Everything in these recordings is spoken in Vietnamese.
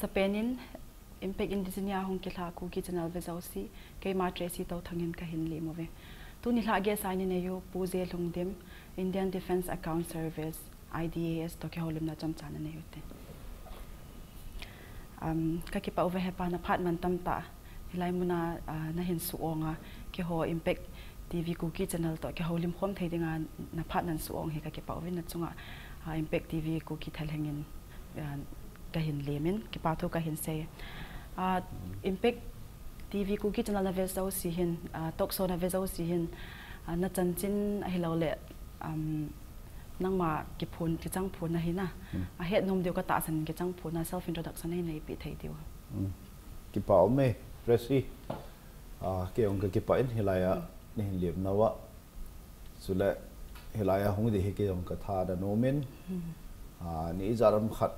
sa penin impact in disinya hong ke tha ku ki channel ve zau si ke ma tracy to thangin ka hin li mo ve. Tu ni la ge sa ni ne yo pu ze lung dem indian defense account service idas to ke holim na cham chan ne yo te. Um ka ki pa over he pa na phat man tam ta hilai muna na hin su onga ke ho impact TV cookie channel to ke holim khom thei dinga na phat nan su ong he ka ke pa over na chunga impact TV cookie thal hengin ka hin lemin ki pa tho ka hin se uh, impact TV ku ki channel na ve zo si hin talk show na ve zo si hin na chan chin a hi lo le um, nang ma ki phun ki chang phun na hi na. A het nom deu ka ta san ki chang phun na self introduction nei nei pi thei deu. Ki pa me resi. A ke ong ka ki pa in hilaya ni hin liep na wa. Sule hilaya hong de hi ke ong ka tha da nomen a ni zaram khat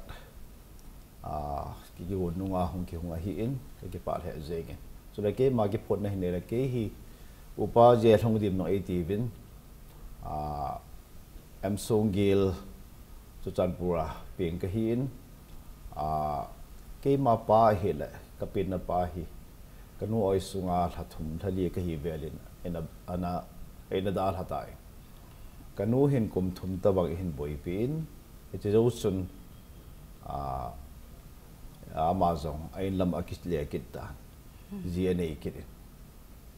à cái cái vốn nung à hong kia hong à hiện cái cái part hệ zeng so là cái mà cái phần này này là cái hi upa zê hong điểm nó ấy tiền à em song gil so chan pura biển cái hiền à cái mà pa hiện là cái pin là pa hi. Cái nu oi sung à là thum thà li cái hi về lên anh anh anh đã là tại. Cái nu hiện cùng thum ta bằng hiền bồi pin cái chỗ sun à amazon ain lam akis le akit ta zna ikit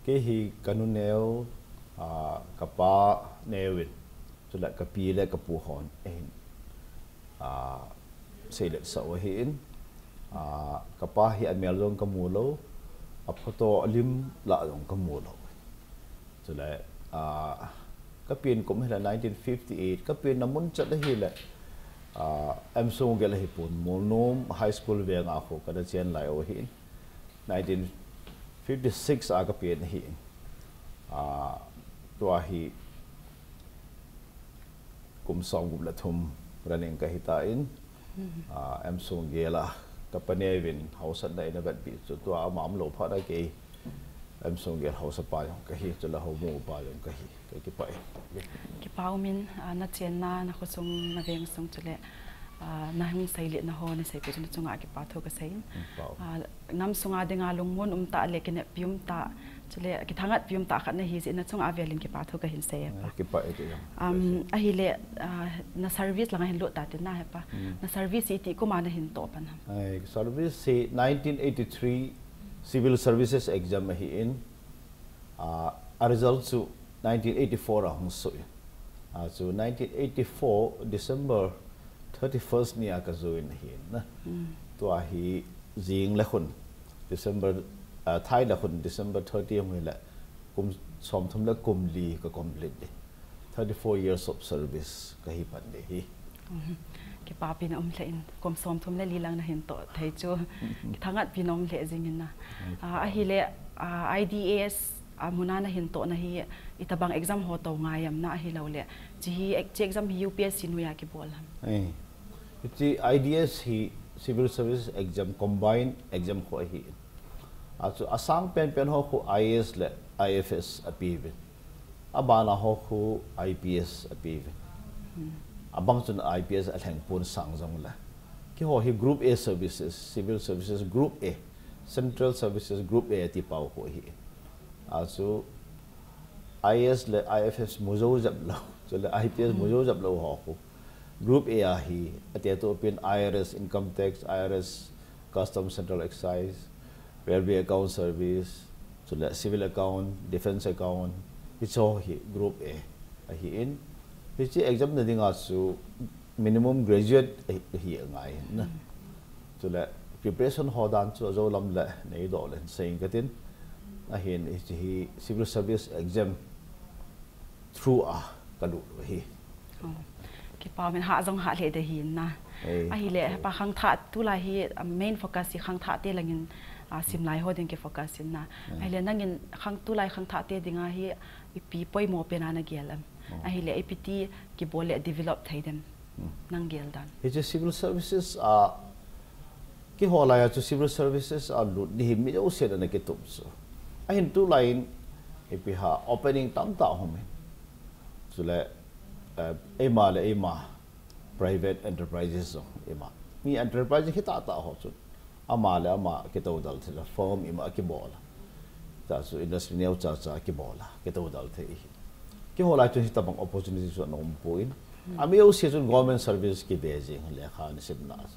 ke hi kanuneo a kapa newin. Sula kapile kapuhon ain a sele sa wahin a kapa hi amelong kamulo apoto photo lim la long kamulo sula a kapien 1958 kapin namun chat hi la em sung gel hi pun molnom high school ve nga kho kada chen lai o hi 1956 aga pien hi a to hi kum song gum la thum running ka hita in a em sung gela. Ka panevin house at dai na bat bi so to a mam lo pha da ke em sung gel house pa yong ka hi to la ho mo pa yong ka hi ka ki pa ki pau min na chen na na ko sung na veng sung chule na hung sai le na ho ne sai pe chunga ki pa tho ka sai nam sunga de nga lung mon um ta le ke ne pium ta chule ki thangat pium ta khat na hi na chunga avelin ki pa tho ka hin sai pa ki pa e um a hi le na service langa hin lo ta te na he pa na service ti ko ma na hin to pan ai service se 1983 civil services exam hi in a result su 1984 a hong so a so 1984 december 31st ni aka zo in hi na? To a hi jing la khun december thai la khun december 30 mi la kum som thum la kum li ka complete 34 years of service ka hi pan de hi ki pa pin om le in kom som thum le li lang na hin to thai chu thangat pin om le jing in na a hi le IDAS amuna na hin to na hi itabang exam ho to ngayam na hi lo le chi hi exam UPSC nu ya ki bol ham ai chi IDS hi civil service exam combined exam ho hi achu asang pen pen ho khu IAS le IFS apive abana ho khu IPS apive abang chun IPS athang pun sang jong la ki ho hi group A services civil services group A. Central services group A ti pau ho hi achu IS le IFS muzo jab lo so le IPS muzo jab lo ho khu group A a hi atia to pin IRS income tax IRS custom central excise railway account service so le civil account defense account. It's all hi group A. A hi in hi chi exam na dinga su minimum graduate hi ngai na. So le preparation ho dan chu zo lam le nei do len sein katin a hin hi civil service exam through a kalu hi. Ki pa men ha jong ha le de hin na. A hi le pa khang tha tu la hi main focus khang tha te langin a sim lai ho den ke focus in na. A le nangin khang tu lai khang tha te dinga hi ipi poi mo pe na na gelam a hi le ipt ki bole develop thai dem nang gel dan hi je civil services a ki ho la ya chu civil services a lu ni mi o se na ke tum so a hin tu line ipi ha opening tam ta ho me so le ema le ema private enterprises so ema mi enterprise hi ta ta ho chu ama le ama ke to dal the form ima ki bola ta su industry ne neu cha cha ki bola ke to dal the कि हो लाइन से तब अपर्चुनिटी पोन आम यो से government service की बेजिंग लेखा सिमनास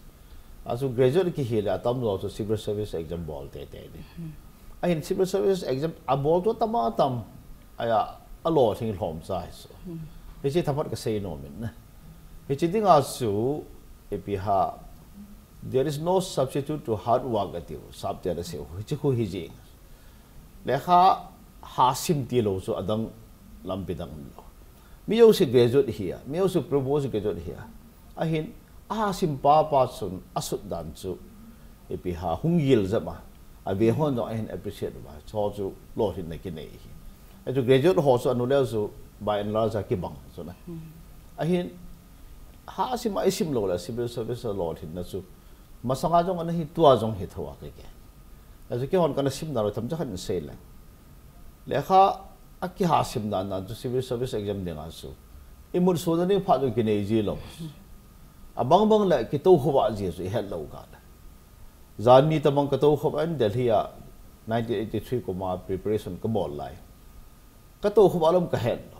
आज ग्रेजुएट की हिले तम लो सिविल सर्विस एग्ज़ाम बॉल ते ते अं सिविल सर्विस एग्ज़ाम आ तो तम तम आया अलो सिंग हम चाहो हिचे थम से नोमिन हिचे दिंग no substitute to hard work अति सब तेरह से हिचे lam pi dang lo mi yo se graduate here mi yo se propose graduate here ahin a sim pa pa sun, asut dan chu epi ha hungil zama. A ve hon do, ahin appreciate ba? Cho chu lo hin na ki nei hi. E gejot ho so anu le so by and large ki bang so na. Ahin ha sim ai sim lo la, civil service lo hin na chu masanga jong an hi tua jong hi thawa ke ke azu ki hon kana sim na ro tham cha khan se la le kha aki ha sim na na chu civil service exam ding a su imur so da ni pha jo ki nei ji lo abang bang la ki to khuwa eh, ji su het lo ga Zani ni tamang ka to khuwa an delhi a 1983 ko ma preparation ka bol lai. Ka to khuwa lam ka het lo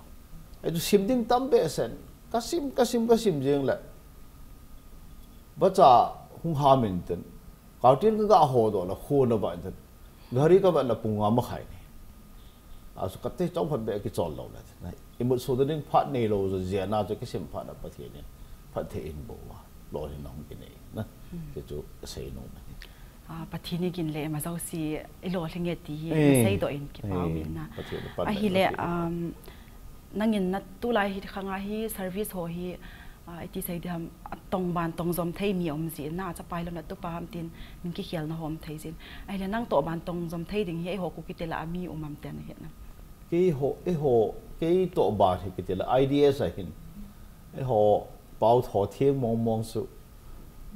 ai tu sim ding tam be sen. Kasim kasim kasim jeng la bacha hung ha min ten kautin ka ga ho do la khu na ba ten. Gari ka ba la punga ma asu katte chong phat be ki chol lo la na imut so da ding phat nei lo zo zia na zo ki sim phat na pa thi ni phát thể in bộ wa lo ni nong ki nei na ke chu sei no na a pathini kin le ma zau si ilo hlinge ti sei do in ki pau min na a hi le um nangin na tu lai hi khanga hi service ho hi Ah, ti sai de ham tong ban tong zom thei mi om zin. Na cha pai lam na tu pa ham tin min ki khel na hom thei zin. Ai la nang to ban tong zom thei ding he ho ku ki te la mi um am ten he na ki ho e ho ki to ba he ki te IDS ideas a hin. E ho pau tho thie mong mong su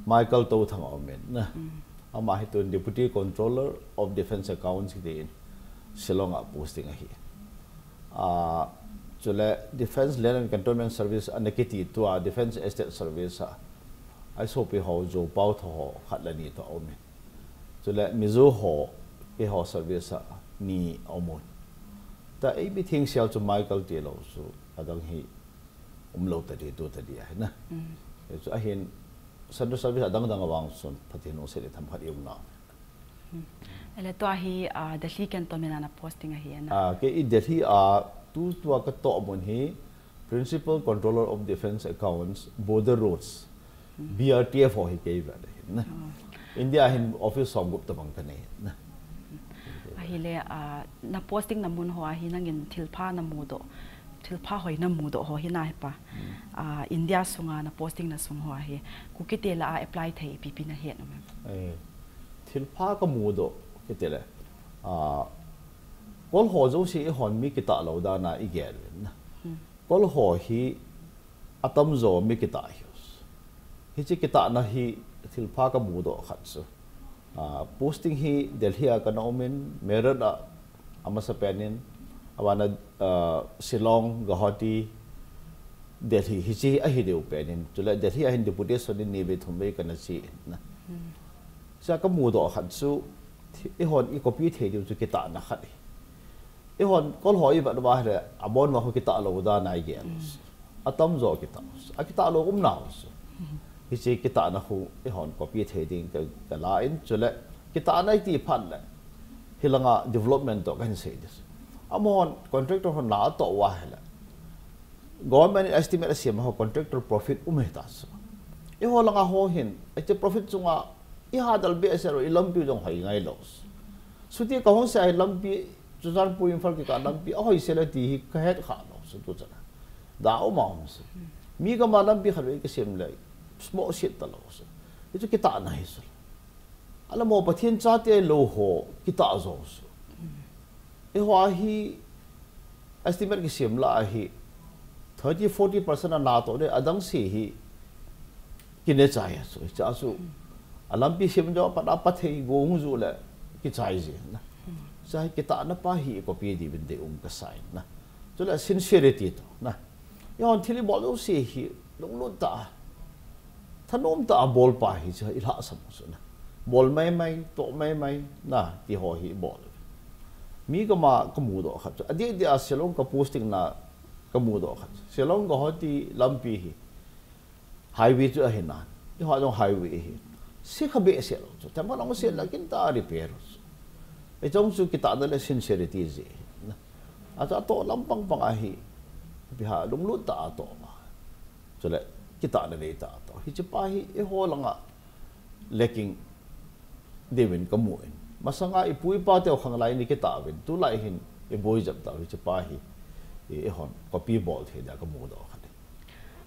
michael to thang om men na. Mm. Ama he to deputy controller of defense accounts ki de in silong a posting a hi. A Jadi Defence Land and Cantonment Service anda kiti itu adalah Defence Estate Service. Ah. Saya supaya hal itu bau tuh hal ini tuh omi. Jadi mizu hal ini hal service ah, ni omi. Tapi ini penting sekali untuk Michael Jelo so adang hi umlo tadi itu tadi ya, na. Mm. so akhir satu service adang adang awang sun pati nusir itu tempat yang na. Mm. Ela tuah hi dah sih Cantonment anda posting ahi ya na. Ah, ke ini dah sih tu tua ketok pun he principal controller of defense accounts border roads. BRTF ho he kei ba le na india hin office som gup tabang kane na ahile a na posting na mun ho a hinangin thilpha na mudo thilpha hoi na mudo ho hina he pa. A india sunga na posting na sung ho ahi. He kukite la uh, apply thei pp na he na ma eh, thilpha ka mu do kitela a หัวโฮจูสีหอนมีกิตาเราดานาอีเกลนะกอหัวฮีอัตมโจมีกิตาฮิสฮิจิกิตานะฮีทิลพากับูโดขัดสุโพสติ้งฮีเดลฮีอากันอมินเมรัดอามาสเปนินอวานาสิลองกฮอตีเดลฮีฮิจิอหิเดวเปนินจุลเดลฮีอหินดิปุเดสนินนิเวทุมเบกันน่ะซีนะจะกกับูโดขัดสุอีหอนอีกอปีเทียวจุกิตานะขัด i hon kol hoi ba ba re abon ma ho kita lo da nai ge atam zo kita. A kita lo um na su hi se kita na hu i hon copy the ding ka ka la in, chule, kita na ti phan le. Hilanga development to kan se dis. Amon, contractor hon na to wa hela government estimate asim ho contractor profit um he tas i ho langa ho hin e te profit chunga i ha dal be asero i lampi jong hai ngai los suti ka hon sa lampi zuzar pu infar ki ka lam pi aho ise la ti hi ka het kha no su tu zana da o ma um se mi ka ma lam pi har ke sem lai smo shit ta lo su itu ki ta na hi su ala mo pathin cha te lo ho ki ta zo su e ho hi estimate ki sem la hi 30 40% na to de adang si hi ki ne cha ya su cha su alam pi sem jo pa pa the go hu zu la ki cha ji na sai ki ta na pa hi ko pi di bin de um ka sai na so la sincerity to na yon thili bol si hi long lo ta thanom ta bol pa hi cha ila sam so na bol mai mai to mai mai na ti ho hi bol mi ka ma ka mu do khat. Adi di a selong ka posting na ka mu do khat. Selong ko hoti lampi hi. Highway chu a hinan i ho jong highway hi. Si kha be se lo chu tamma long se la kin ta repair e chong chu kita da le sincerity je a ta to lampang pang a hi bi ha lung lu ta to ma Cho le kita da le ta to. Hi chu pa hi e ho langa leking devin kamuin masanga ipui pa te khang lai ni kita ta vin tu lai hin e boi jap ta hi pa hi e hon copy ball the da kamu do khane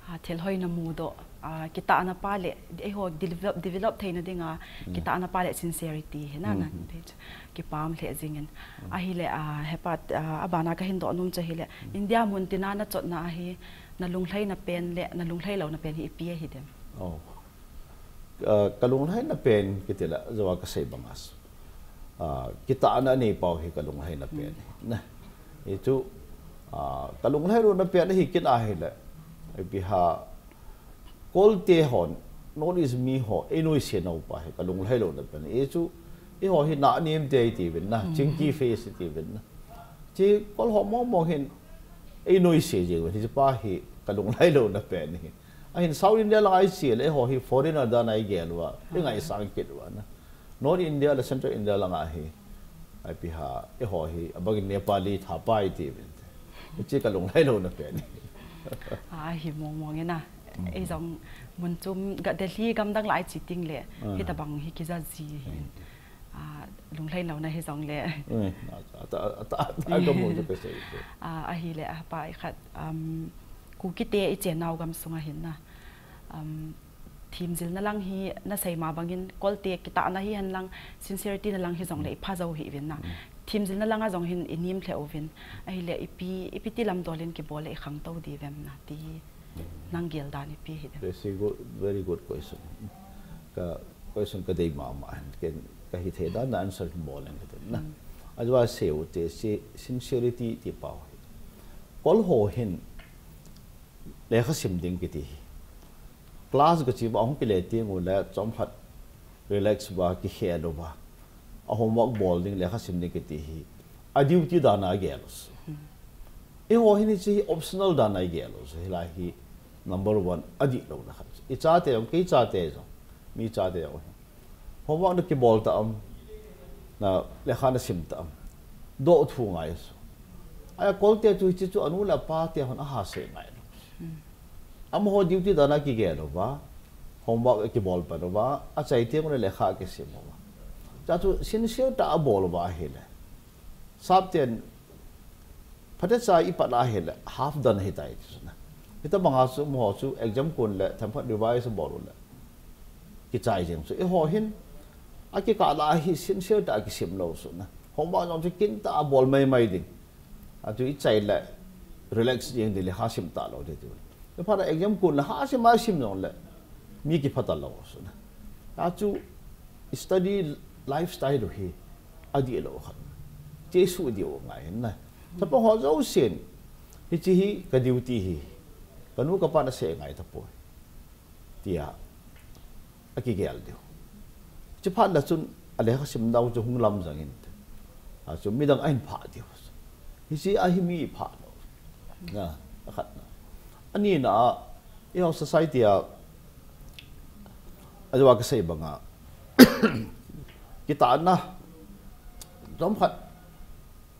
ha thel hoi na mu do a kita ana pa le e ho develop develop theina dinga kita ana pa le sincerity na na ki pam le jingen a hi le a hepat a bana ka hin do num cha hi le india mun tina na chot na hi na lung thlai na pen le na lung thlai lo na pen hi pi hi dem oh. Kalung hai na pen kitila zawa ka say bangas kita ana ni pau hi kalung hai na pen. Na itu kalung hai ro na pen hi kin a hi le biha kol te hon non is mi ho enoi se no pa he kalung hai lo na pen e chu e ho hi na nim te ti bin na ching ki face ti bin na chi kol ho mo mo hin enoi se je wa ti pa hi kalung hai lo na pen hi ahin South India lang ai sial eh ho hi foreigner dan ai gel wa ing ai sang kit wa na North India la Central India lang ai ai pi ha eh ho hi abag Nepali thapa ai ti bin chi ka ไอ้จังมันจุ่มกับเดลี่กำดังหลายจิตติงเลยที่ตะบังฮิกิจาจีหินลุงเล่เราในไอ้จังเลยตาตาตาก็มุนจะไป็นสิอ่าอะฮีเลยอะไปขัดกูคิดเตะไอเจนเอากำสุงห็นนะทีมจิลนั่งฮีนั่งใส่มาบางยินกอลเตะกิตาอันนั้นฮีหันนั่ง sincerity นั่งฮีจังเลยพาเจ้าฮีเวนนะทีมจิลนั่งอะจังหินอินิมเลอวินไอ้เลยอีพีอีพีที่ลำตัวเล่นกีบอลเลยขังเต้าดีเวมนะที่ नंगेल दाने पे hit this is very good question का question कदे मामा है के कही थे दा आंसर बोलें कदे ना अजवा से होते से सिंसियरिटी ती पाव है कॉल हो हिन लेख सिम दिन के ती क्लास ग चीव अंग पे लेते हो ले चम फट रिलैक्स बा की हेलो बा अहोम वर्क बोलिंग लेख सिम दिन के ती आदिउती दाना गेलस ge los e ho hi chi optional da nai ge los hi la hi number 1 adi lo na kha i cha te ong ke cha te zo mi cha te ong homework no ki bol ta am na le khana sim ta am do thu ngai so. Aya kol te chu chi chu anu la pa te hon a ha se ngai am ho duty da na ki ge lo ba homework ki bol pa ba, a chai te mo le kha ke sim ba. Cha chu sin siu ta bol ba he le. Sab ten phate sa i pa la le half done he tai chu na ita banga su mo chu exam kun le tham phat revise bol le ki chai jeng su e ho hin a ki ka la hi sin siu ta ki sim lo su na homework jong chu kin ta bol mai mai ding a chu i chai le relax jeng de le ha sim ta lo de tu le phara exam kun la ha sim ma sim no le mi ki phata lo su a chu study lifestyle hi adi lo khan che su di o ngai na तपो हजौ सेन हिचिहि कदिउतिहि कनु कपान से ngai tapo tia aki ge aldio chipa la chun ale ha sim dau chu hunglam jangin a ah, chu midang ain pha dio hisi a himi pha no. Na khat na. Ani na yo society a ajwa ka sei banga kita na. Dom khat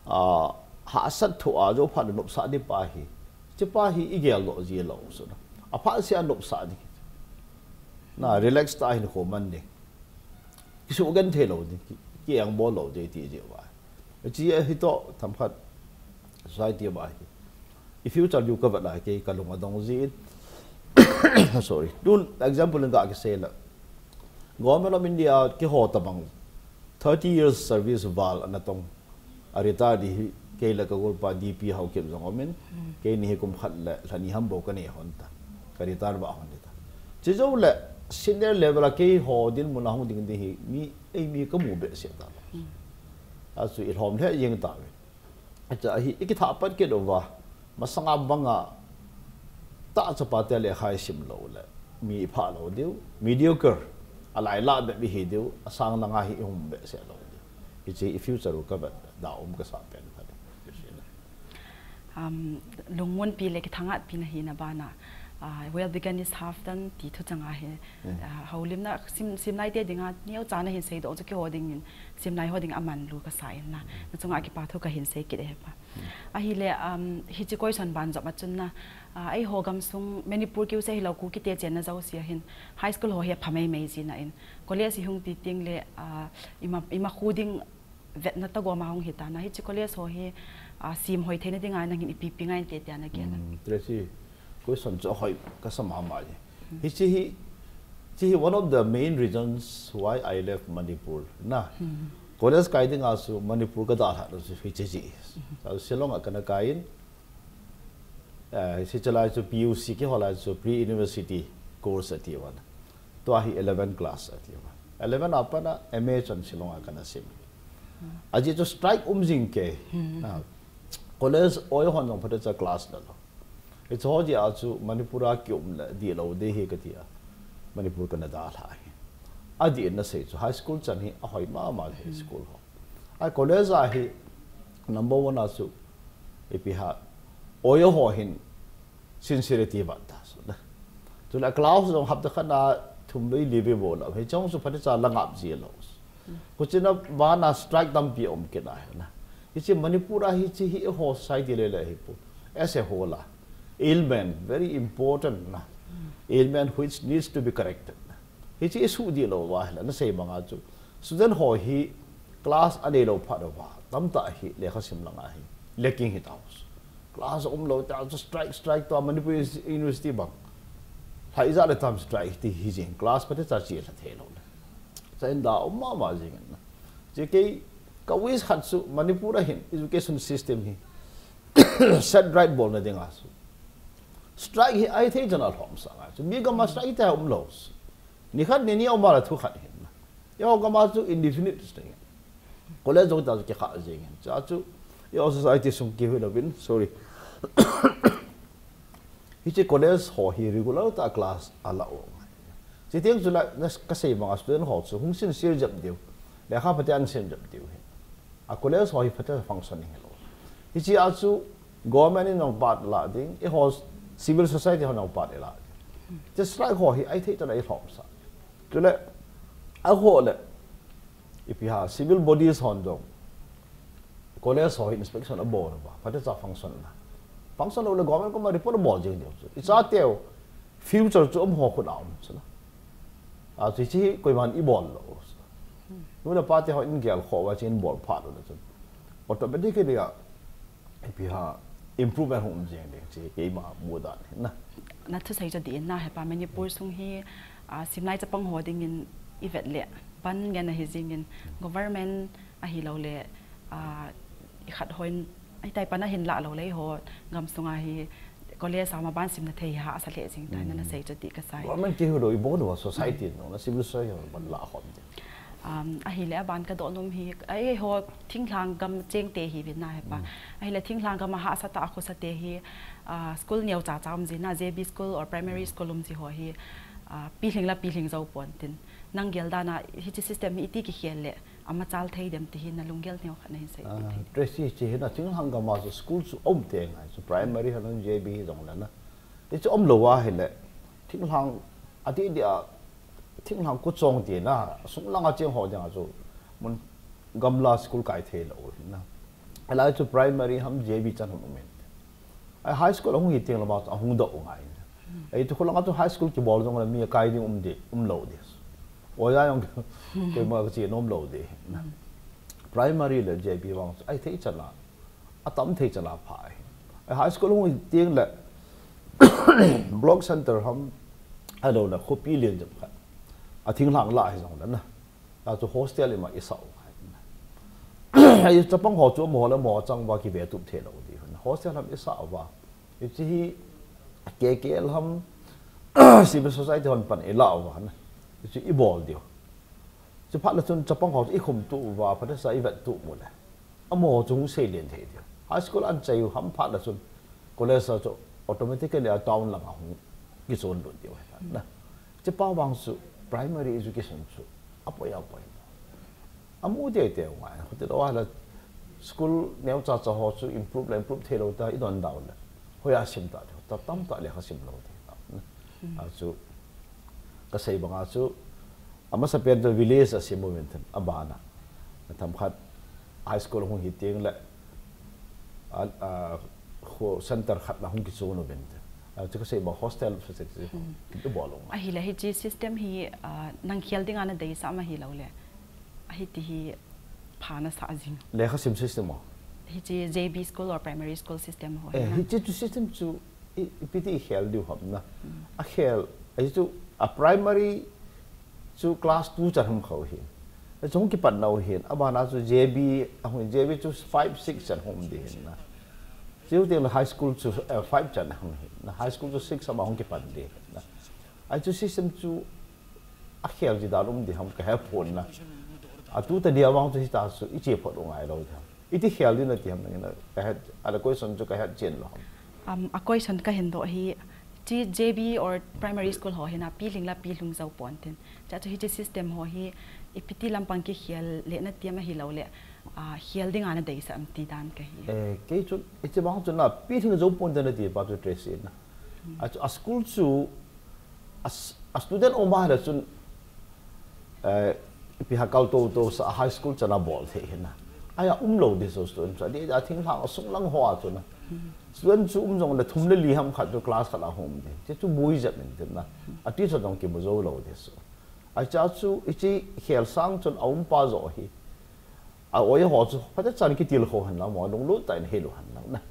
a ah, hạ sát thu a jo pha nộp sát đi ba hi chứ ba hi ý nghĩa lộ gì lộ số đó à phát sẽ nộp sát đi na relax ta hin khổ man đi cái số gan thế lộ đi cái yang bo lộ đi thì gì vậy chỉ a hi to tham sai đi ba hi if you tell you cover lại cái cái lùng dong gì sorry. Dun, example nga cái xe là government of india cái hồ tập bằng 30 years service val anatong arita đi. Ke la ka gol pa dp hau ke zong omen. Ke ni he kum khat la thani ham bo ka ne hon ta. Ka ritar ba hon ta. Chi zo la senior level ke ho din mun hong ding di hi mi ei mi ka mu be se ta asu il hom the yeng ta we acha hi iki tha pat ke do wa masanga banga ta cha pa te le khai sim lo la mi pha lo diu mediocre. Alai la be bi hi deu asang na nga hi hum be se lo hi chi future ka ba da um ka sa um lungmun pi le ki thangat pi na hi na bana well began is half done ti thu changa he. Haulim na sim sim lai te dinga niau chana hin sei do ki hoding in. Sim lai hoding aman lu ka sai na. Na chunga ki pa thu ka hin sei ki de pa. A hi le um hi chi koi san ban jama chun na. Ai ho gam sung manipur ki se hilau ku ki te chen na zau sia hin. High school ho he phamai mai ji na in. College hung ti ting le ima ima khuding vet na ta go ma hung hita na. Hi chi college ho he sim hoi thene dinga na ngin ipi pingai te te na ke na tresi son cho hoi ka sama ma ji hi chi hi chi hi one of the main reasons why i left manipur na college kai ding asu manipur ka da ha so hi chi ji so silong ka na kain eh si chalai so puc ki hola so pre university course ati wan to hi 11 class ati wan 11 apana ma chan silong ka na sim aji to strike umjing ke college oi hon jong phata class na lo it's all the azu manipura kyum la di lo de he ka tia manipur ka na da la hi adi na se chu high school chan hi a hoi ma ma high school ho a college a hi number 1 azu epi ha oyo ho hin sincerity ba ta so na tu la class dong hab da khana thum bei live bo la he chong su phata cha langap ji lo ko china ba na strike dam pi om ke na na ise manipura hi chi hi ho sai dile le hi pu. Ese hola ailment very important na. Ailment which needs to be corrected. Hi chi su di lo wa la na sei manga chu sudan ho hi class ane lo pha do wa. Tam ta hi le kha sim langa hi. Lacking it out class um lo ta strike strike to manipura university ba ha iza le tam strike ti hi jing class pa ta chi la the lo sa in da ma ma jing na. Ji ka wis hat su Manipur hin education system hi. Set right bol na ding asu. strike hi ai thei janal hom sa nga chu mi ga ma strike ta um los ni khat ni ni o mara thu khat hin. Yo ga ma chu indefinite stay le zo ta ki kha je ngin cha chu yo society sum ki hu bin sorry. Hi che college ho hi regular ta class ala o. Chi tiang chu la na ka sei ma student ho chu hung sin sir diu. Le kha pa tan sin diu a akole so hi phata function ning lo ichi achu government in of part la ding it was civil society on of part la just like ho hi ai thei to na i form sa to le a ho le if you have civil bodies on dong kole so hi inspection a bon ba phata cha function la function lo le government ko ma report bol jing dio it's a teo future chu om ho khu da om sa la a chi chi koi ban i bol lo นู่นป้าที่เขาอินเกลขอว่าเช่นบอลพาดอะไรสักออโตเมติกเลยอะพี่ฮะ improvement ของจริงเลยจีเกี่มาบูดานนะนั่นทุกสิ่งจะดีนะเหรอป้ามันยี่ปุ่นส่งให้อ่าสิมไลจะป้องหัวดิ่งเงินอีเวนต์เลยปันเงินอะไรจริงเงิน government อะฮิเราเลยอ่าขัดหอยไอ้ต่ปันน่เห็นละเราเลยโหงำสงอาฮีก็เลียสามาบ้านสิมนาเทียหาสเลจริงแต่นั่นน่ะสิ่งจะดีก็ใช่ว่ามันเกี่ยวกับอีโบนว่าสังคมเนาะนั่นสิบลูกสาวมันละหอม a hi le ban ka do nom hi ai ho thing lang gam cheng te hi vin na he pa a hi le thing lang gam ha sa ta kho sa te hi school neu cha cham zina jb school or primary school um ji ho hi pi hling la pi hling zo pon tin. Nang gel da na hi chi system hi ti ki hel le ama chal thei dem ti hin alung gel neu khana hin sei tresi chi hin thing lang gam ma school su om te ngai so primary han jb hi zong la na. It's om lo wa hi le thing lang ati dia thiên học cũng trọng tiền na sung lăng học trên học nhà rồi mình gầm la school cái thế là ổn na lại cho primary ham JB chân học mình ai high school ông nghĩ tiếng là bao ông đâu ngay ai tôi không lăng ở high school chỉ bảo trong là mình cái gì um đi um lâu đi ôi ra ông cái mà cái gì nó um lâu đi primary là JB vong ai thấy chân là à tấm thấy chân là phải ai high school ông nghĩ tiếng là block center ham ở đâu là copy liền chụp à thiên lang lại rồi đó nè là chỗ hostel mà ít sầu hay cho bằng họ chỗ mò là mò trong và cái về tụt thế đâu đi hostel làm ít sầu vào ít chỉ kế kế làm civil society hòn phần ít lão vào nè chỉ ít bol điều chỉ phát là chun cho bằng họ ít không tụ vào phát là ít vật tụ một này à mò chúng xây liền thế điều high school anh chạy hâm phát là chun college cho automatically down là không cái zone luôn điều nè chỉ bao bằng sự primary education chu apoy apoy amu de te wa hote do ala school neu cha cha ho chu improve la improve thelo ta i don daw la hoya sim ta ta tam ta le khasim lo ta a chu ka sei banga chu ama sa do village a simu mentan abana tham khat high school hung hi tieng la a ho center khat na hung ki chu no bentan chu ka ba hostel facility ki bolong a hi la hi ji system hi nang khial ding ana dei sa ma hi lo le a hi ti hi phana sa jing le kha sim system mo hi ji jb school or primary school system ho eh hi ji tu system chu pi ti khel du hom na a khel ai chu a primary chu class 2 cha hum khau hi chung ki pat nau hin abana chu jb a hu jb chu 5 6 chan hom di hin na still high school to uh, five chan hang na high school to six ama hong ke pan de na ai chu system chu a khel ji darum di ham ka ha phone na a tu ta dia wang chu ta su i che pho ngai lo tha i ti khel din na ti ham na ka ha ala son chu ka ha chen lo um a son ka hen do hi chi JB or primary school ho hina pi ling la pi lung zau pon ten cha chu hi system ho hi ipiti lampang ki khial le na tiama hi lo le à ana dei sa am ti dan ka hi eh ke chu e che bang chu na pi thing zo pon dan ti ba chu trace in a a school chu a student o ma da chun eh pi ha kal to to sa high school chana bol the na aya um lo de so student sa de a thing hang sung lang ho chu na student chu um jong le thum le li ham khat chu class khala hom de che chu bui ja men de na a ti so dong ki mo zo lo de so a cha chu ichi khel sang chun aum pa zo hi อาโอ้ยหอจูพัฒนจ้าคิดติลโคหันละหมอลงรู้แต่เฮลุหันละนะ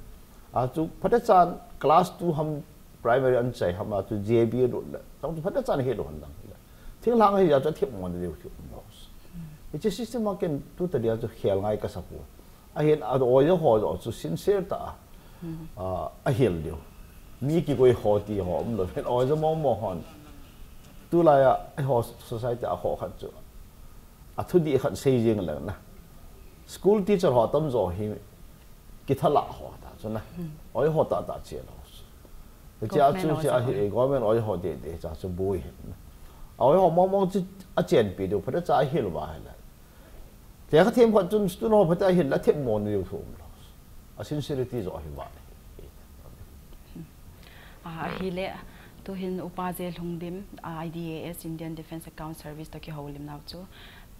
อาจูพัฒนจ้าคลาสตูทำ primary อันใจทำอาจู JB ดูละต้องพัฒนจ้าเฮลุหันละทิ้งหลังให้อาจะเทียบมันเดียวที่มันไอ้เจ้าสิ่งที่มันเป็นตัวเดียวจะเขียนง่ายก็สักวันอาเห็นอาโอ้ยหอจู sincere ตาอ่าเห็นเดียวมีกี่คนหอดีหอมเลยเป็นโอ้ยจะมองมองหันตัวไรอะไอหอ society ะหอขันจูอาทุดีขันเสียงเลยนะ school teacher họ tâm rồi hi cái thà lạ họ ta cho nên ôi họ ta ta chia lo cái cha chú cha hi government ôi họ để để cha chú bui ôi họ mong mong chú à tiền bị được phải cha hi lo ba là thì cái thêm quan chúng tôi nói phải hi là thêm món điều thùng lo à sincerity rồi hi ba à hi lệ tu hin upaje lungdim IDAS Indian Defence Account Service to ki holim now chu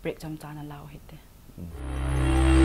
break jam chana lao hite 嗯。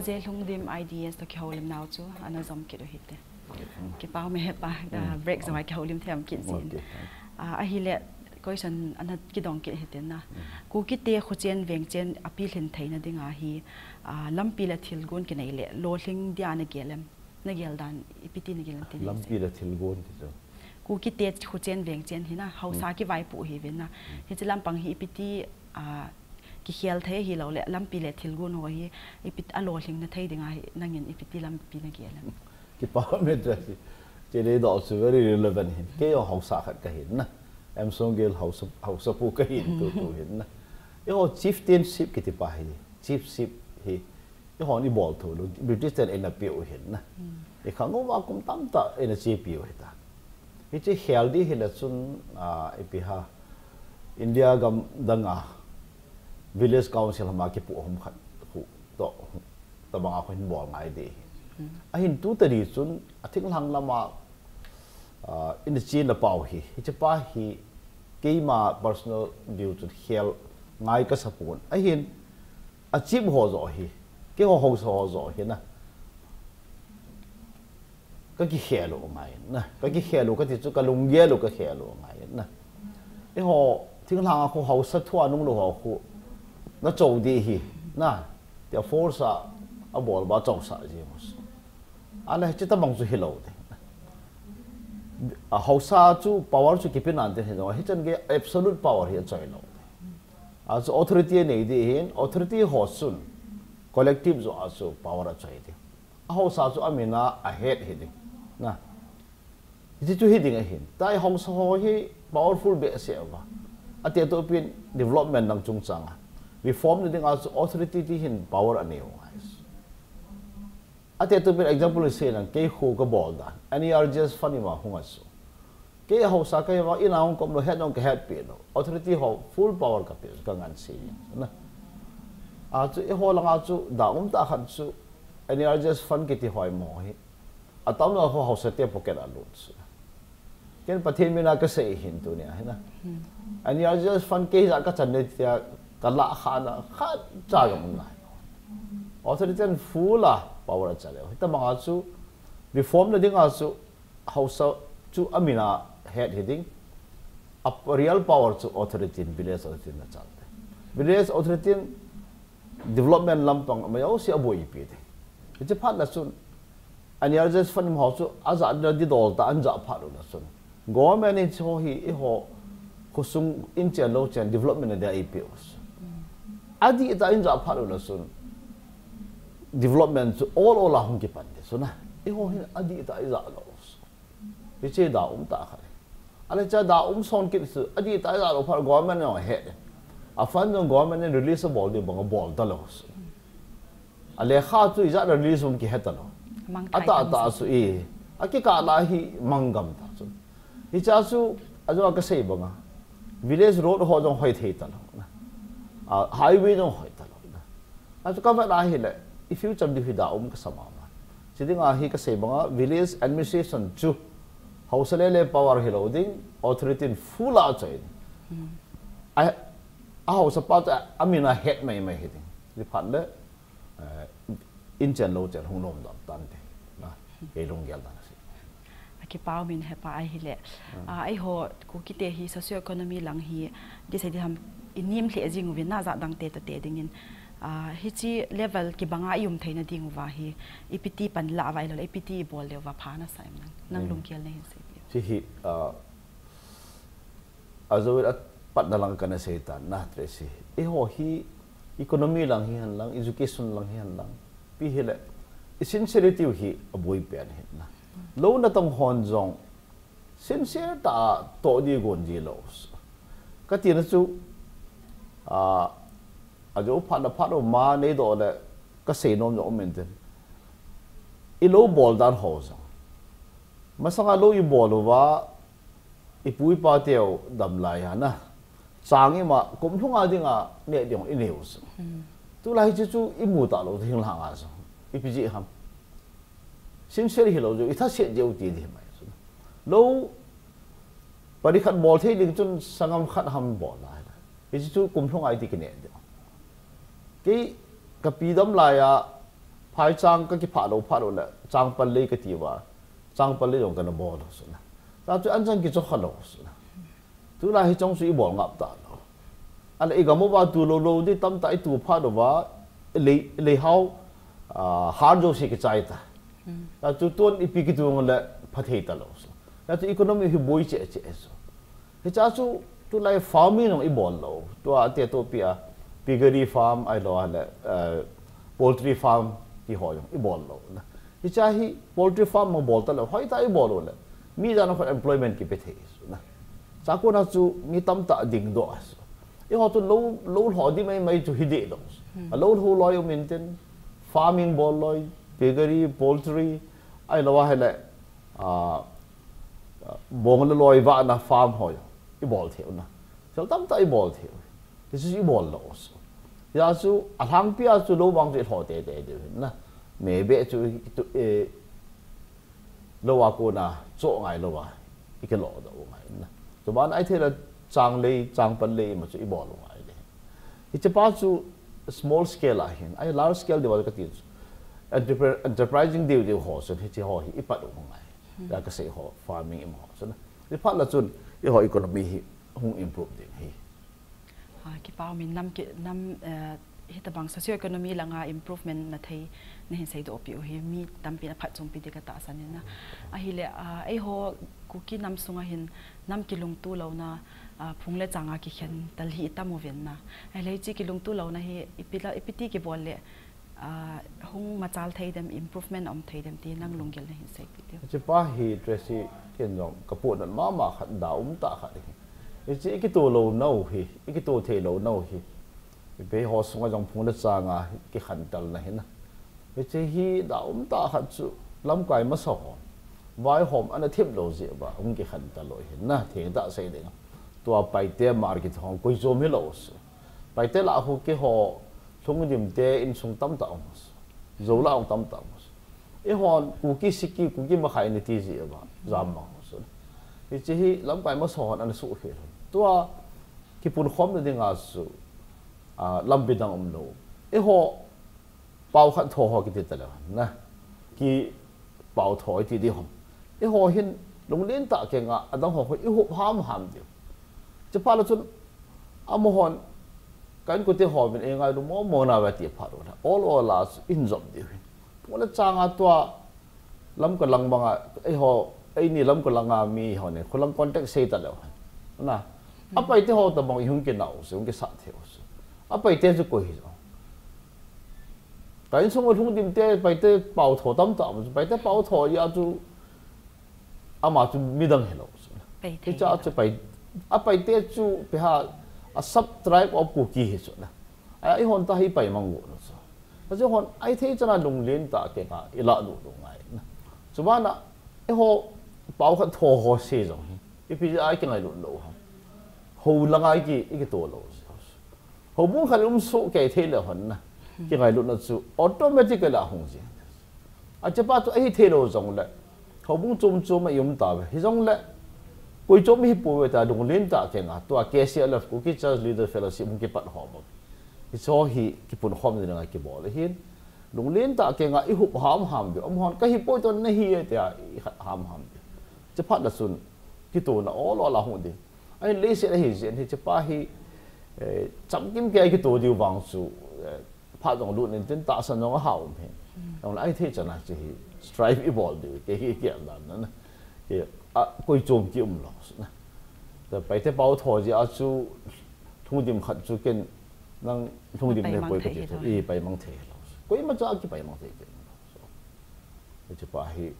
Zel hung dim ideas to ki holim now chu ana zom ki do hitte ki pau me pa da break zama ki holim them ki zin a hi le koi san ana ki dong ki hiten na ku ki te khu chen veng chen apil hin theina dinga hi lampi la thil gon ki nei le lo hling dia na gelem na gel dan ipiti na gelem tin lampi la thil gon ti so ku ki te khu chen veng chen hi na hausa ki vai pu hi ven na hi chilam pang hi ipiti a ki hial the hi lo le lampi le thil gon ho hi ipit a lo hling na thei dinga nangin ipiti lampi na ki pa me tra si. Che le do su very relevant hin. Ke yo hausa khat ka hin na. Em song gel hausa hausa pu ka hin tu tu hin na. Yo chieftainship ki ti pa hi. Chiefship hi. Yo ho ni bol thu lu british ten en a pi u hin na. E khang wa kum tam ta en a chi pi u ta. Hi chi healthy hi la chun a e pi ha. India gam danga village council hama ki pu hom khat hu to ta banga ko hin bol ngai de a hin tu ta ri chun a thing lang lama in the chin la pau hi hi cha pa hi ke ma personal view chu hel ngai ka sapun a hin a chip ho zo hi ke ho ho so zo hi na ka ki helo ngai na ka ki helo ka ti chu ka lung ye lo ka helo ngai na e ho thing lang ko ho sa thua nung lo ho khu nó trâu đi hi na dia à a bol ba trâu sa ji mos ana chi ta bang chu hello de a hausa chu power chu kipin nản te he no he chan ge absolute power hi choi lo à chu authority này de hiện authority ho sun collective zo a chu power a choi de a hausa chu amina a head hi de na ji hết đi ding hiện, tại tai hausa ho hi powerful be se wa a te to pin development nang chung changa reform ni ding as hin power ani guys ate to bir example se nang ke khu ka bol da ani are just funny ma hunga so ke ho sa ka ma ina hong kom no head on ka head pe no authority ho full power ka pe ka ngan se na. A chu e ho langa chu da um ta khan chu ani are just fun ke ti hoi mo hi a tam no ho ho sa te pocket a lut su ken pathin mi na ka se hin tu ne ha na. Ani are just fun ke za ka chan ne tia ka la khana kha cha ga mun nai authority full a power cha le ta ma chu reform na ding a chu hausa amina head heading up real power chu authority in village authority na cha village authority development lampang ma yo si aboi pi de je phat na sun. Ani ar just fan ho chu aza na di dol ta anja phat na sun. Government cho hi i ho kusung in chen lo chen development da IPOs adi ita in ja pharu la sun development all all hong ki pan de suna e ho hin adi ita i ja lo bi che da um ta khare ale cha da um son ki su adi ita i ja lo phar government no he a fan no government ne release ball de bang ball ta lo ale kha chu i ja release um ki he ta lo ata ata su e a ki ka la hi mangam ta su hi cha su a jo ka sei banga village road ho jong hoi thei ta lo à highway no hoi ta lo na cho các bạn ai hiện if you chăm di hi da um ka sama ma chidi nga hi ka gì bằng village administration chu house le power hello ding authority full out chơi a à house pa cha amina head mai mai heding di phat le in chen lo chen hung nom dam tan te na e long gel dan si ki pau min he pa ai hi le a ai ho ku ki te hi socio economy lang hi di sai di ham inim hle jing win na za dang te ta te dingin a hi chi level ki banga yum theina ding wa hi. Ipiti pan la vai lo ipiti bol le wa phana saim nang nang lung kial ne se chi hi a azawir at pat na lang kana se ta na tre si. E ho hi economy lang hi han lang education lang hi han lang. Pi hi le essentiality hi aboi pe an hin na. Lo na tong hon jong sincere ta to di gon ji lo. Ka ti na chu အာအဂျိုဖတ်ဖတ်တော့မာနေတော့လေကစေနုံညောမင်းတယ်အီလိုဘောလ်ဒါဟောဇာမစကလိုဘောလ်ဝါအပူပါတေယဒမ်လာယာနာစာငိမကုံထုံအဒင်းကနေတောင်အင်းနေဥစသူလိုက်ချူချူအမူတာလို့သင်လာငါစအပကြီးဟမ်စင်စရီဟလိုဇိုအသဆက်ဂျေူတီဒီမိုင်စလိုပရိခတ်ဘောလ်သေးလင်းချွန်းစငမ်ခတ်ဟမ်ဘောလာ i chu kum thong ai ti ki ne cái cái pi đâm lại à phai chang ka ki pha lo pha lo la chang pal le ka ti wa chang pal le dong ka na bo lo su na ta chu an chang ki cho khalo su na tu la hi chong su i bo ngap ta ala i ga mo ba tu lo lo di tam ta i tu pha do wa le le hau a har jo si ki chai ta. Ta chu ton i pi ki tu la pha thei ta su ta chu economy hi boi che che so hi cha chu tu lai farming no i bo lo tu a te to pi a piggery farm ai lo ala poultry farm ki ho yong i bol lo na hi cha hi poultry farm mo bol ta lo hoi ta i bol lo mi jana ko employment ki pe the na cha ko na chu mi tam ta ding do as i ho tu lo lo ho di mai mai chu hi de do a lo ho lo yo maintain farming bol lo piggery poultry ai lo hele a bong lo loi va na farm ho i bol the na chal tam ta i bol the this is i bol lo so ya su a hang pia su lo bang je tho de de de na me be chu e lo wa ko na zo ngai lo wa i ke lo do ngai na so ban ai the la chang le chang pan le ma chu i lo ngai de i pa chu small scale a hin ai large scale de wa ka ti enterprising de de ho so he che ho i pa do ngai ya ka se ho farming im ho so na i pa la chun cái ho economy hi hung improve de hi. Ha ki pao min nam ki nam eh, hi ta bang socio economy la nga improvement na thei ne hin sei do pi o hi. Mi tam pi na phat chung pi de ka ta san na. A hi le a ai ho ku ki nam sunga hin nam ki lung tu lo na phung le changa ki khen tal hi ta mo ven na. Ai le chi ki lung tu lo na hi ipila ipiti ki bol le hung machal thei dem improvement om thei dem ti nang lung gel na hin sek video de che pa hi dresi ken jong kaput na ma ma khat da um ta khat hi chỉ ki to lo no hi ki to the lo no hi be ho sunga jong phung la cha nga ki khan khẩn tal này na cái chỉ hi da um ta khat chu lam kai ma so ho vai hom an a thim lo gì ba ông cái khẩn tal rồi na the thế đã xây đấy tua bài tế market hong coi zoom hi lâu pai te la hồ ki ho thung dim te in sung tam ta amos zola ong tam ta amos e hon ku ki siki ku ki ma khai ni ti ji ba zam ma so ni chi hi lam kai ma so hon an su khe tua ki pun khom de nga su a lam bi dang om lo e ho pau khat tho ho ki ti ta la na ki pau thoi ti di hom e ho hin lung len ta ke nga adang ho ho i ho ham ham de จะพาเราจนอมหอน kan ko te ho ben enga lu mo mo na ba ti pharo na all all as in jom di hin pole changa twa lam ko lang banga ai ho ai ni lam ko langa mi ho ne ko lang contact sei ta lo na apai te ho ta bang hun ke na os hun ke sa the os apai te ju ko hi jo kan song ko thung dim te pai te pau tho tam ta pai te pau tho ya ju ama chu midang hello ไปเตะจะไปอะไปเตะจูไปหา a subtribe of kuki hi chu na ai hon ta hi pai mang go so ta ju hon ai thei chana lung len ta ke ka ila lu lu ngai na chu ba na e ho pau kha tho ho se zo hi pi ai ke ngai lu lo ha ho la ngai ki i ke to lo ho bu kha lum su ke thei le hon na ke ngai lu na chu automatic la hong ji a cha pa chu ai thei lo zong le ho bu chum chum ma yum ta ba hi zong le kui chom hi po ta dung lin ta kenga to a kesi alaf ku ki church leader fellowship mung ki pat hom ki cho hi ki pun hom ni nga ki bol hin lung lin ta kenga i hup ham ham bi om hon ka hi po to na hi te a ham ham bi che phat la sun ki to na all la hun de ai le se hi zen hi che pa hi cham kim ke ki to di wang su pha dong lu nen tin ta san dong hao me ông ai thế cho na chỉ strive evolve cái cái cái làm đó nè cái là nó cái à coi trộm kiểu mà lo rồi bây giờ bảo thọ gì à chú thông điểm khẩn chú cái năng thông điểm này bồi cái gì ý bay mang thế lo coi mà cho cái bay mang thế cái chỉ ba hi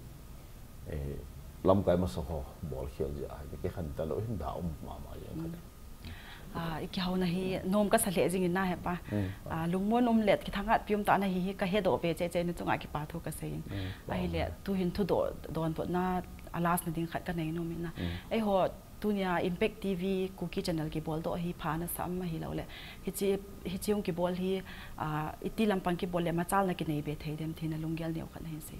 lâm cái mà sao họ bỏ khiêu gì ai cái khăn ta lỗi hình đạo mà mà vậy à cái hậu này nôm cái sale gì na hẹp pa à lung muốn nôm lẹt cái thằng ngắt pium ta này cái hết độ về chế chế nó chung ai cái pa thu cái gì ai lẹ tu hin thu độ đòn bộ na alas na ding khát cái này nôm na. Ai họ tu nia impact tv cookie channel ki bol do hi pha na sam ma hi lo le. Hi chi hi chi ki bol hi a iti lampang ki bol le ma chal na ki nei be thei dem thina lungyal ne khan hin se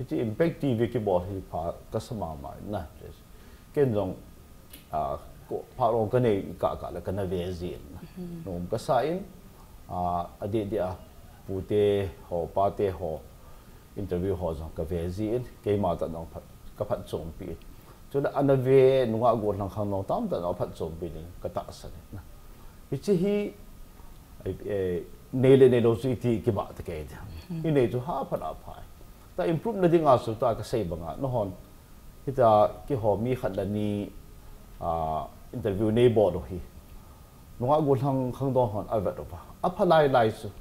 itu impact TV ki bol hi pa kasama ma na ken jong a ko pa ro ka ne ka ka la kana ve zi nom ka sa in a ade dia pu te ho pa te ho interview ho zong ka ve zi in ke ma ta nong phat ก็พัดจมปีจนอันเวนัวกูหลังข้างนอกตามแต่เราพัดจมปีนี่ก็ตัดสนิทนะวิจิฮีเนเลเนโลสิที่กี่บาทเกิดนี่เนี่ยจะหาพัดอาภัยแต่ improve นั่นที่งานสุดท้ายก็เสียบังอะนะฮอนที่จะกี่หอมีขัดนี้อ่าอินเตอร์วิวในบอร์ดฮีนัวกูหลังข้างนอกฮอนอาวัดออกมาอะพัดไล่ไลส์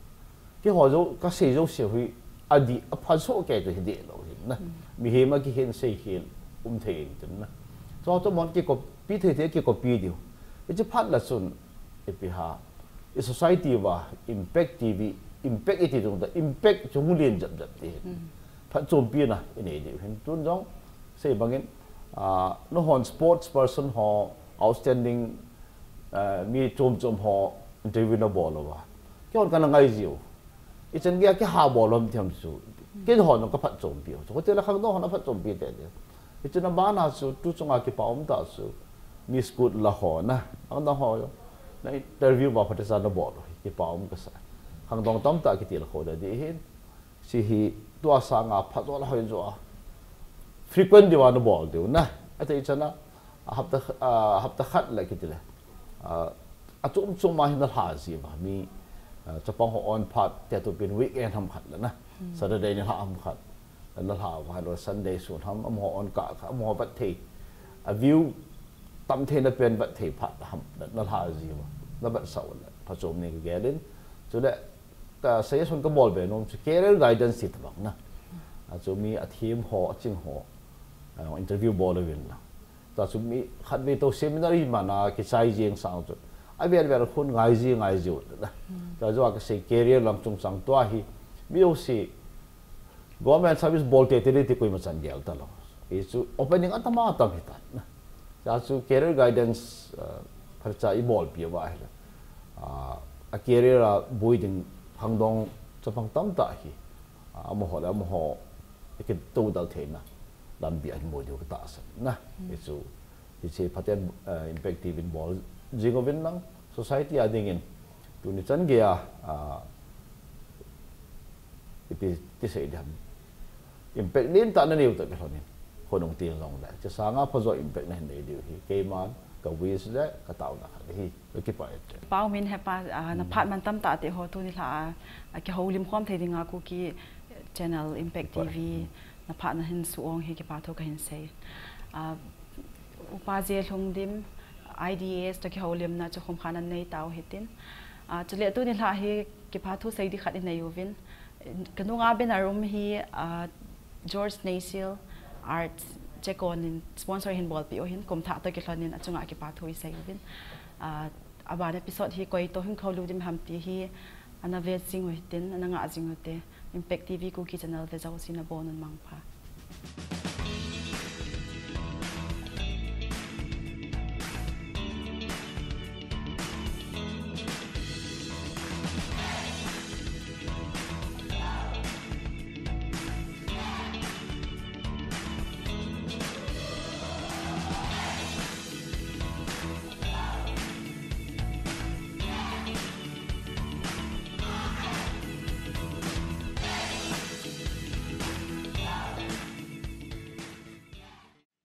ที่หอจะก็เสียจะเสียหุยอดีอพัดสู้แก่จะเห็นเดียวเลยนะ มีเหมากี่เห็นเสียเห็นอุ้มเทียนจนนะสองตัวมันกี่กบปีเทียเกี่ยวกับปีเดียวไอ้จะพัดละส่วนไอ้ปีหาไอ้สังคมที่ว่า impact TV impact ไอ้ที่ตรงนั้น impact จมเลียนจับจับที่พัดจมปีนะไอ้เนี่ยเดียวเห็นตุนจ้องเสียบางเงินอ่าโน่นฮอนสปอร์ตส์เพอร์สันฮอ outstanding มีจมจมฮอ interview นะบอลวะแค่คนกันง่ายจิ๋วไอ้ฉันแกแค่หาบอลมันที่ทำสู ki ho no ka phat chom pi so ko te la khang do ho na phat chom pi te de i chen ba na su tu chunga ki pa om ta su mi skut la ho na ang da ho yo na interview ba phat sa na bo lo ki pa om ka sa khang dong tam ta ki ti la ho da di hin si hi tua sa nga phat zo la ho zo frequent di wa no bol de na ate i chen na hap ta hap ta khat la ki ti la a chum chum ma hin na ha zi ba mi จะป้องหอนพัดแต่ตัวเป็นวิกเอนทำขัดแล้วนะสัปดาห์นี้ทำขัดแล้วหาว่าเราซันเดย์ส่วนทำมหอนกะครับมหัวบัตเทอวิวตั้มเทนเป็นบัตเทพัดทำแล้วหาจีวะแล้วบัตเสาเลยผสมนี่ก็แก่เล่นจุดเด็กก็เสียส่วนก็บอลเบนนมจะแกเล่นไกด์เดนสิทธิ์บ้างนะจะมีอาทีมหัวจิงหัวอินเทอร์วิวบอลเลยนะแต่จะมีขัดมีตัวเซมินารีมานะกิจใจเจียงสาวจุด ai biết biết khôn ngài gì ngài gì đó đó cho cái sự career làm chung sang tua hi biểu si government service bolte tele ti koi macam gel ta lo isu opening atama atam hitan cha su career guidance kharcha i bol pi wa hi a career a building hangdong chapang tam ta hi amo ho amo ho cái tu đạo thế na làm việc an mo jo ta sa na isu phát triển impact in ball jingovin nang society adingin. Tu ni chan ge a ipi ti sei dam impact nin ta na niu ta ka thonin. Khonong ti long la cha sa nga pho zo impact na nei diu hi. Ke man ka wis le ka tau na hi. Ki pa et pau min he pa na phat man tam ta te ho tu ni la ki ho lim khom thei dinga ku ki channel impact tv na phat na hin suong hi ki pa tho ka hin sei upa je hlong dim IDS to ki holim na ah, chu khum khana nei taw hitin a chule tu ni la hi ki pha thu sei di khat nei uvin kanu nga ben arum hi ah, George Nasil Arts chekon in sponsor hin bol pi o hin. Kom tha to ki hlanin a chunga ki pa thu sei uvin ah, a aban episode hi koi to hin kholu dim ham ti hi ana ve sing hitin ana nga jing te, impact tv ku ki channel ve zaw sina bon mang pha.